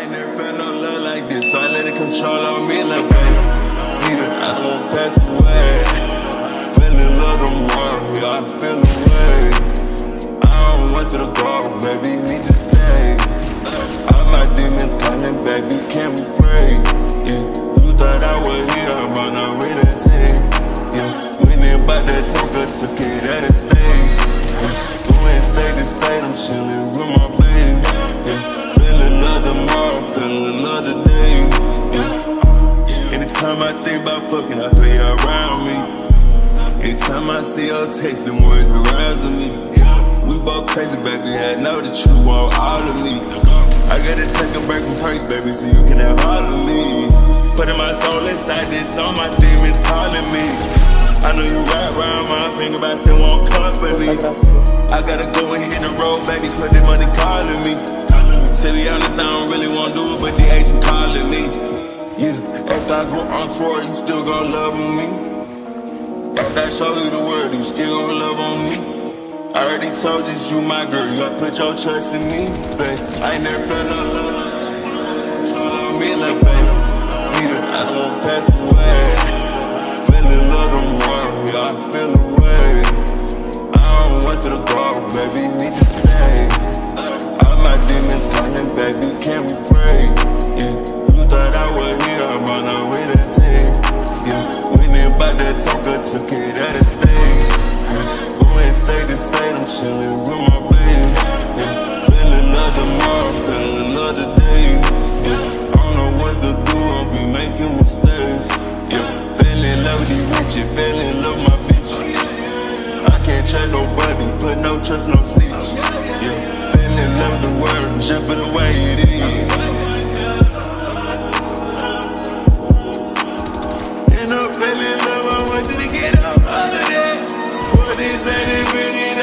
ain't never felt no love like this, so I let it control on me like baby. Even I won't pass away. Feeling love tomorrow, yeah, I feel away. I don't want to garden, baby, need to stay. All my demons calling, baby, can we pray? Yeah, you thought I was here, but not really take. Yeah, it about that talker, took it at a stage. Anytime I think about fucking, I feel you around me. Anytime I see your text, them words arousing me. We both crazy, baby. I know that you want all of me. I gotta take a break from perks, baby, so you can have all of me. Putting my soul inside this song, my demons calling me. I know you right around my finger, but I still want company. I gotta go and hit the road, baby, cause the money calling me. To be honest, I don't really wanna do it, but the agent calling me. I go on tour, you still gon' love on me. After I show you the world, you still gon' love on me. I already told you, you my girl, you gotta put your trust in me, babe. I ain't never felt no love. Show love me like baby. Even I won't pass away. Feeling love tomorrow, yeah, I feel away. I don't want to the garden, baby, need to stay. All my demons calling, baby, so good, took it out of state. Go and stay the state, I'm chilling with my baby. Yeah. Feel another month, feel another day. Yeah. I don't know what to do, I'll be making mistakes. Yeah. Fell in love with these riches, fell in love my bitch. I can't trust nobody, put no trust, no snitch. Yeah. Fell in love the world.